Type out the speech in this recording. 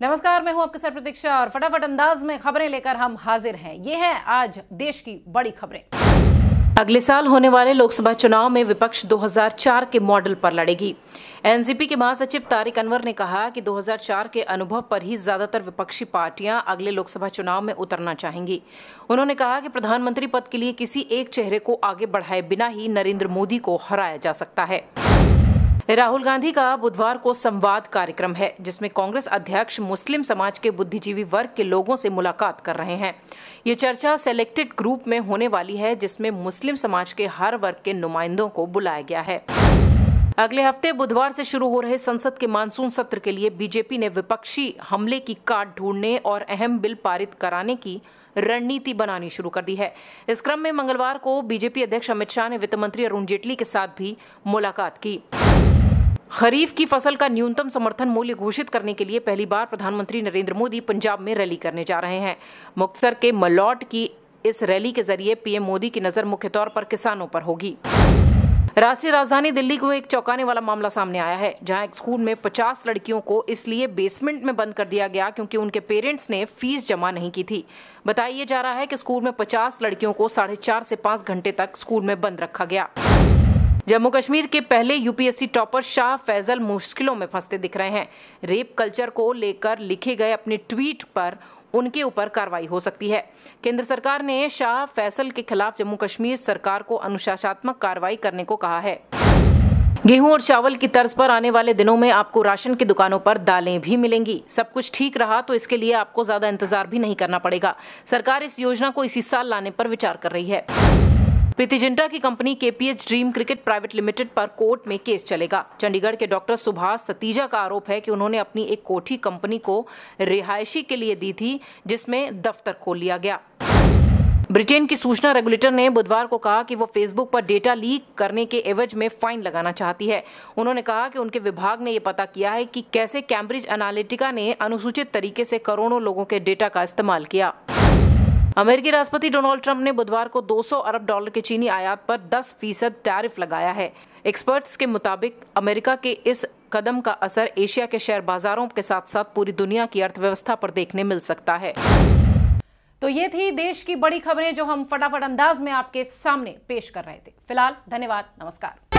नमस्कार, मैं हूँ आपके साथ प्रतीक्षा और फटाफट अंदाज में खबरें लेकर हम हाजिर हैं। ये है आज देश की बड़ी खबरें। अगले साल होने वाले लोकसभा चुनाव में विपक्ष 2004 के मॉडल पर लड़ेगी। एनसीपी के महासचिव तारिक अनवर ने कहा कि 2004 के अनुभव पर ही ज़्यादातर विपक्षी पार्टियाँ अगले लोकसभा चुनाव में उतरना चाहेंगी। उन्होंने कहा कि प्रधानमंत्री पद के लिए किसी एक चेहरे को आगे बढ़ाए बिना ही नरेंद्र मोदी को हराया जा सकता है। राहुल गांधी का बुधवार को संवाद कार्यक्रम है, जिसमें कांग्रेस अध्यक्ष मुस्लिम समाज के बुद्धिजीवी वर्ग के लोगों से मुलाकात कर रहे हैं। ये चर्चा सेलेक्टेड ग्रुप में होने वाली है, जिसमें मुस्लिम समाज के हर वर्ग के नुमाइंदों को बुलाया गया है। अगले हफ़्ते बुधवार से शुरू हो रहे संसद के मानसून सत्र के लिए बीजेपी ने विपक्षी हमले की काट ढूँढने और अहम बिल पारित कराने की रणनीति बनानी शुरू कर दी है। इस क्रम में मंगलवार को बीजेपी अध्यक्ष अमित शाह ने वित्त मंत्री अरुण जेटली के साथ भी मुलाकात की। खरीफ की फ़सल का न्यूनतम समर्थन मूल्य घोषित करने के लिए पहली बार प्रधानमंत्री नरेंद्र मोदी पंजाब में रैली करने जा रहे हैं। मुक्तसर के मलौट की इस रैली के ज़रिए पीएम मोदी की नज़र मुख्य तौर पर किसानों पर होगी। राष्ट्रीय राजधानी दिल्ली को एक चौंकाने वाला मामला सामने आया है, जहाँ एक स्कूल में 50 लड़कियों को इसलिए बेसमेंट में बंद कर दिया गया क्योंकि उनके पेरेंट्स ने फ़ीस जमा नहीं की थी। बताया जा रहा है कि स्कूल में 50 लड़कियों को साढ़े चार से पाँच घंटे तक स्कूल में बंद रखा गया। जम्मू कश्मीर के पहले यूपीएससी टॉपर शाह फैजल मुश्किलों में फंसते दिख रहे हैं। रेप कल्चर को लेकर लिखे गए अपने ट्वीट पर उनके ऊपर कार्रवाई हो सकती है। केंद्र सरकार ने शाह फैसल के खिलाफ जम्मू कश्मीर सरकार को अनुशासनात्मक कार्रवाई करने को कहा है। गेहूँ और चावल की तर्ज पर आने वाले दिनों में आपको राशन की दुकानों पर दालें भी मिलेंगी। सब कुछ ठीक रहा तो इसके लिए आपको ज़्यादा इंतज़ार भी नहीं करना पड़ेगा। सरकार इस योजना को इसी साल लाने पर विचार कर रही है। प्रीति जिंटा की company KPH Dream Cricket Private Limited पर कोर्ट में केस चलेगा। चंडीगढ़ के डॉक्टर सुभाष सतीजा का आरोप है कि उन्होंने अपनी एक कोठी कंपनी को रिहायशी के लिए दी थी, जिसमें दफ्तर खोल लिया गया। ब्रिटेन की सूचना रेगुलेटर ने बुधवार को कहा कि वो फेसबुक पर डेटा लीक करने के एवज में फाइन लगाना चाहती है। उन्होंने कहा कि उनके विभाग ने ये पता किया है कि कैसे कैम्ब्रिज एनालिटिका ने अनुसूचित तरीके से करोड़ों लोगों के डेटा का इस्तेमाल किया। अमेरिकी राष्ट्रपति डोनाल्ड ट्रंप ने बुधवार को 200 अरब डॉलर के चीनी आयात पर 10 फ़ीसद टैरिफ लगाया है। एक्सपर्ट्स के मुताबिक अमेरिका के इस कदम का असर एशिया के शेयर बाजारों के साथ साथ पूरी दुनिया की अर्थव्यवस्था पर देखने मिल सकता है। तो ये थी देश की बड़ी खबरें जो हम फटाफट अंदाज में आपके सामने पेश कर रहे थे। फ़िलहाल धन्यवाद, नमस्कार।